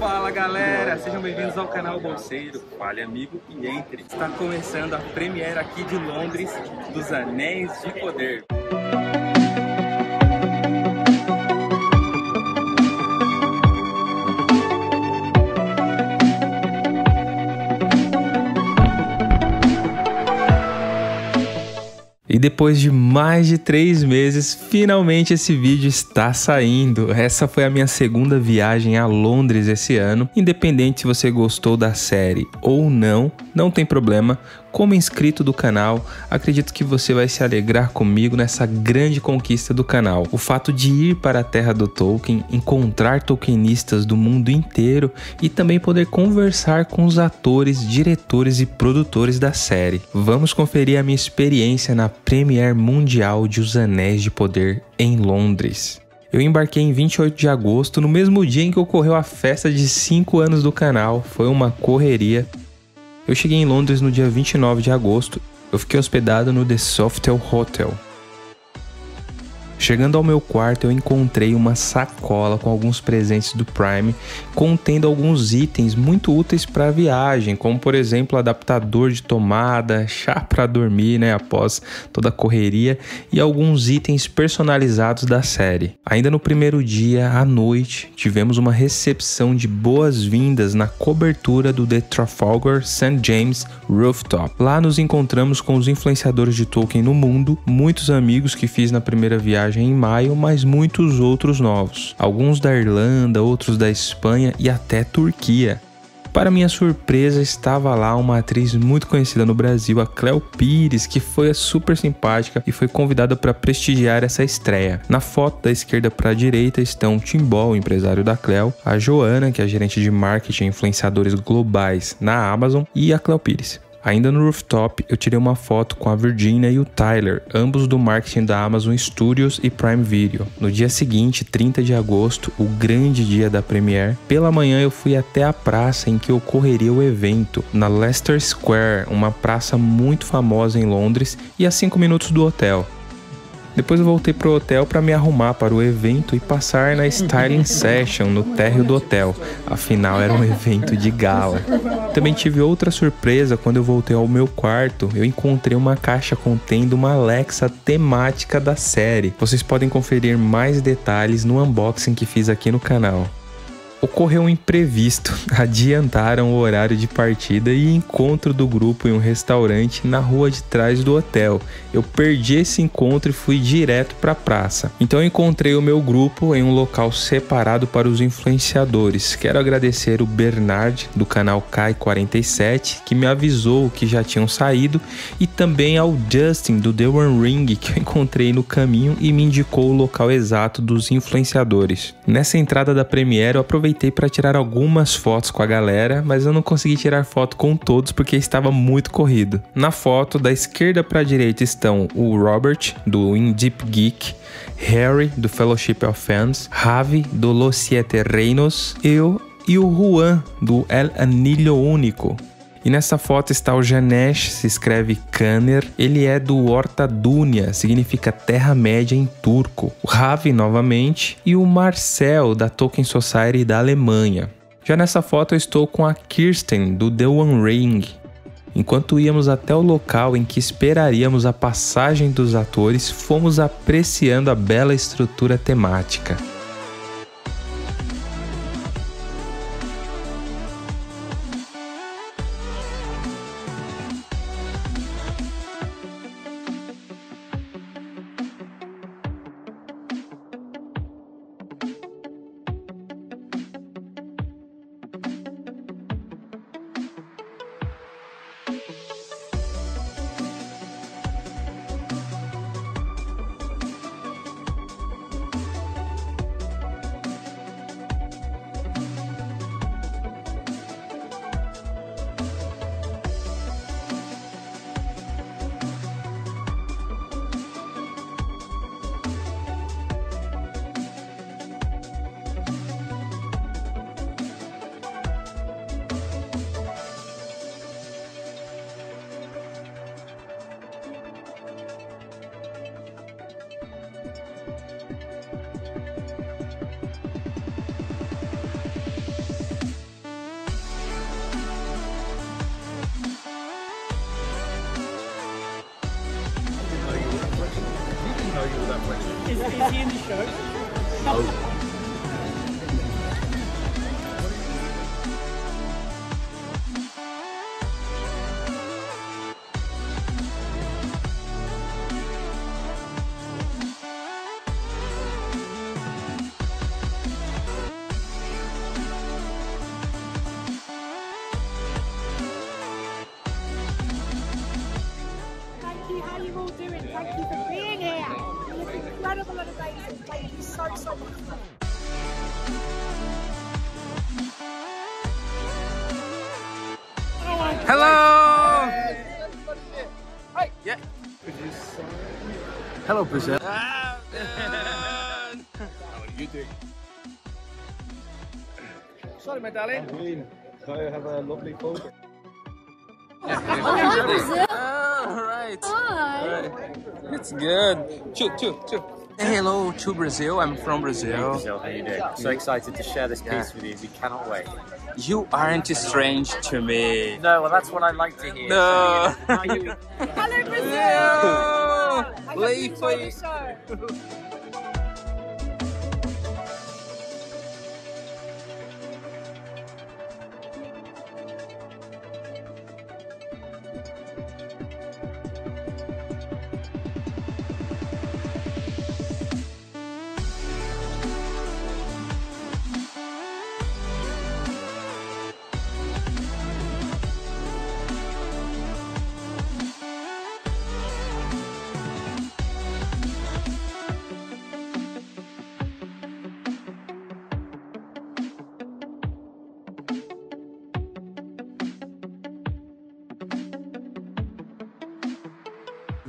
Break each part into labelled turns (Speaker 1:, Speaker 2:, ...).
Speaker 1: Fala galera, sejam bem-vindos ao canal Bolseiro, fale amigo e entre. Está começando a premiere aqui de Londres dos Anéis de Poder. Depois de mais de três meses, finalmente esse vídeo está saindo. Essa foi a minha segunda viagem a Londres esse ano. Independente se você gostou da série ou não, não tem problema. Como inscrito do canal, acredito que você vai se alegrar comigo nessa grande conquista do canal. O fato de ir para a terra do Tolkien, encontrar tolkienistas do mundo inteiro e também poder conversar com os atores, diretores e produtores da série. Vamos conferir a minha experiência na Premiere Mundial de Os Anéis de Poder em Londres. Eu embarquei em 28 de agosto, no mesmo dia em que ocorreu a festa de 5 anos do canal. Foi uma correria. Eu cheguei em Londres no dia 29 de agosto. Eu fiquei hospedado no The Sofitel Hotel. Chegando ao meu quarto, eu encontrei uma sacola com alguns presentes do Prime, contendo alguns itens muito úteis para a viagem, como por exemplo adaptador de tomada, chá para dormir, né, após toda a correria, e alguns itens personalizados da série. Ainda no primeiro dia, à noite, tivemos uma recepção de boas-vindas na cobertura do The Trafalgar St. James Rooftop. Lá nos encontramos com os influenciadores de Tolkien no mundo, muitos amigos que fiz na primeira viagem viagem em maio, mas muitos outros novos. Alguns da Irlanda, outros da Espanha e até Turquia. Para minha surpresa, estava lá uma atriz muito conhecida no Brasil, a Cleo Pires, que foi super simpática e foi convidada para prestigiar essa estreia. Na foto da esquerda para a direita estão Timbó, o empresário da Cleo, a Joana, que é gerente de marketing e influenciadores globais na Amazon, e a Cleo Pires. Ainda no rooftop, eu tirei uma foto com a Virginia e o Tyler, ambos do marketing da Amazon Studios e Prime Video. No dia seguinte, 30 de agosto, o grande dia da Premiere, pela manhã eu fui até a praça em que ocorreria o evento, na Leicester Square, uma praça muito famosa em Londres e a 5 minutos do hotel. Depois eu voltei pro hotel para me arrumar para o evento e passar na styling session no térreo do hotel. Afinal era um evento de gala. Também tive outra surpresa quando eu voltei ao meu quarto. Eu encontrei uma caixa contendo uma Alexa temática da série. Vocês podem conferir mais detalhes no unboxing que fiz aqui no canal ocorreu um imprevisto. Adiantaram o horário de partida e encontro do grupo em um restaurante na rua de trás do hotel. Eu perdi esse encontro e fui direto para a praça. Então encontrei o meu grupo em um local separado para os influenciadores. Quero agradecer o Bernard do canal Kai 47 que me avisou que já tinham saído e também ao Justin do The One Ring que eu encontrei no caminho e me indicou o local exato dos influenciadores. Nessa entrada da Premiere eu aproveitei aproveitei para tirar algumas fotos com a galera, mas eu não consegui tirar foto com todos porque estava muito corrido. Na foto, da esquerda para a direita estão o Robert, do In Deep Geek, Harry, do Fellowship of Fans, Ravi, do Los Siete Reinos, eu e o Juan, do El Anillo Único. E nessa foto está o Janesh, se escreve Kanner, ele é do Horta Dunia, significa Terra-média em turco. O Ravi novamente e o Marcel da Tolkien Society da Alemanha. Já nessa foto eu estou com a Kirsten do The One Ring. Enquanto íamos até o local em que esperaríamos a passagem dos atores, fomos apreciando a bela estrutura temática. that question.
Speaker 2: Is, is he in the show?
Speaker 1: No.
Speaker 2: Thank you. How are you all doing? Thank you for being
Speaker 3: Oh.
Speaker 1: Hello!
Speaker 3: Hi. Yeah. Hello, Brazil.
Speaker 1: How
Speaker 3: are you doing? Sorry, my darling.
Speaker 4: Can I have a lovely photo?
Speaker 1: Hi, Brazil. all right. Hi. All right. It's good. Two, two, two. Hello to Brazil. I'm from Brazil. Hey,
Speaker 4: Brazil, how you doing? So excited to share this piece yeah. with you. We cannot wait.
Speaker 1: You aren't strange to me.
Speaker 4: No, well, that's what I like to hear.
Speaker 1: No.
Speaker 2: So, you know, Hello, Brazil.
Speaker 1: No. Leave,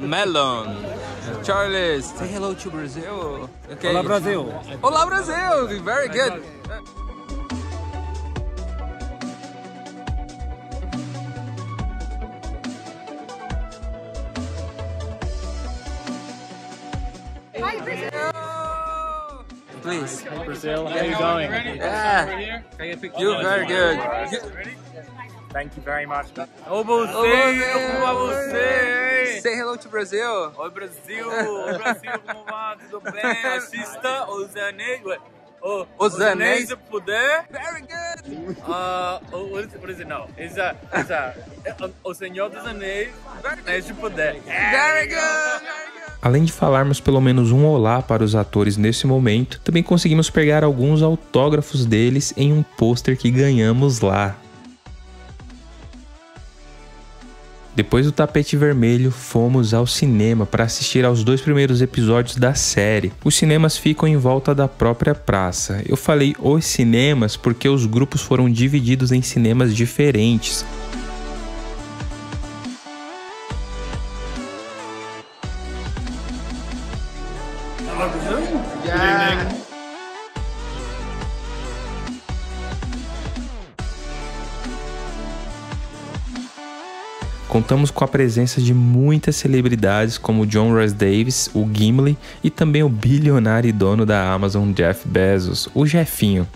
Speaker 1: Melon. Charles, say hello to Brazil.
Speaker 3: Okay. Olá, Brasil.
Speaker 1: Olá, Brazil. Very good.
Speaker 2: Hi, Brazil.
Speaker 1: Please.
Speaker 3: Hey, Brazil. How are you going?
Speaker 1: Yeah. You're very good.
Speaker 3: Thank you very much.
Speaker 1: Ô você, ô você! Say hello to Brazil.
Speaker 5: Oi Brasil, oi Brasil, como vai? Tudo bem? Assista os anéis. Oh,
Speaker 1: os anéis
Speaker 5: se puder.
Speaker 1: Very good.
Speaker 5: Uh, what is, what is it now? Is a, is a, o Senhor dos Anéis, se puder.
Speaker 1: Very good. Além de falarmos pelo menos um olá para os atores nesse momento, também conseguimos pegar alguns autógrafos deles em um pôster que ganhamos lá. Depois do tapete vermelho, fomos ao cinema para assistir aos dois primeiros episódios da série. Os cinemas ficam em volta da própria praça. Eu falei os cinemas porque os grupos foram divididos em cinemas diferentes. Contamos com a presença de muitas celebridades como John Rhys Davis, o Gimli e também o bilionário e dono da Amazon Jeff Bezos, o Jefinho.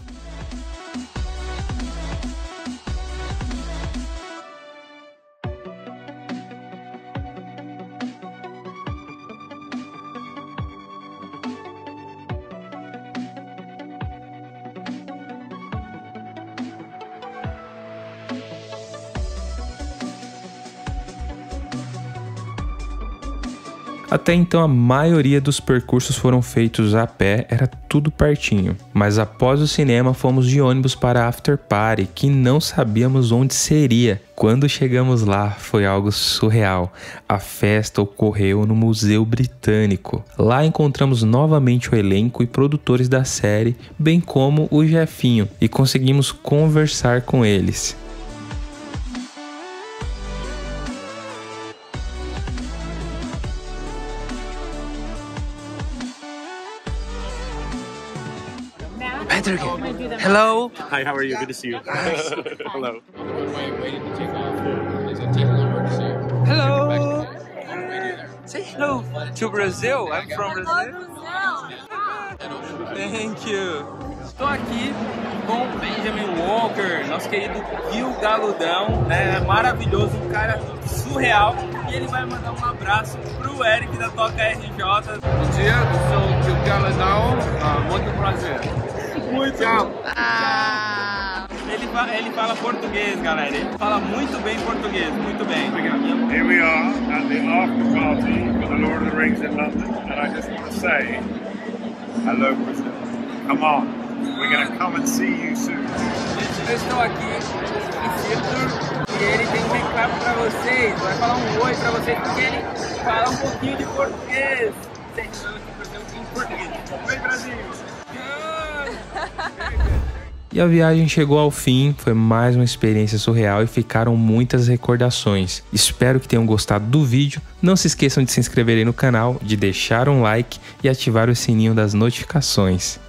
Speaker 1: Até então, a maioria dos percursos foram feitos a pé, era tudo pertinho. Mas após o cinema, fomos de ônibus para a After Party, que não sabíamos onde seria. Quando chegamos lá, foi algo surreal. A festa ocorreu no Museu Britânico. Lá encontramos novamente o elenco e produtores da série, bem como o Jefinho, e conseguimos conversar com eles. Patrick. Hello.
Speaker 3: Hi, how are you? Good to see you. Hello.
Speaker 1: Hello. Say hello to Brazil. I'm from Brazil. Thank you. Estou aqui com Benjamin Walker, nosso querido Gil Galudão, é maravilhoso, um cara surreal.
Speaker 5: E ele vai mandar um abraço pro Eric da Toca RJ.
Speaker 6: Bom dia, eu sou o Tio Galadão, ah, muito prazer.
Speaker 5: Muito
Speaker 6: Tchau.
Speaker 5: Ele, fa- ele fala português, galera. Ele fala muito bem português, muito bem.
Speaker 7: Here we are at the after party for the Lord of the Rings in London, and I just want to say, hello Brazil. Come on, we're going to come and see you soon.
Speaker 5: Gente, eu estou aqui em Círculo e ele tem um recado pra vocês. Vai falar um oi pra vocês porque ele fala um pouquinho de português. Vocês não aqui em português. Oi, Brasil!
Speaker 1: E a viagem chegou ao fim, foi mais uma experiência surreal e ficaram muitas recordações. Espero que tenham gostado do vídeo. Não se esqueçam de se inscreverem no canal, de deixar um like e ativar o sininho das notificações.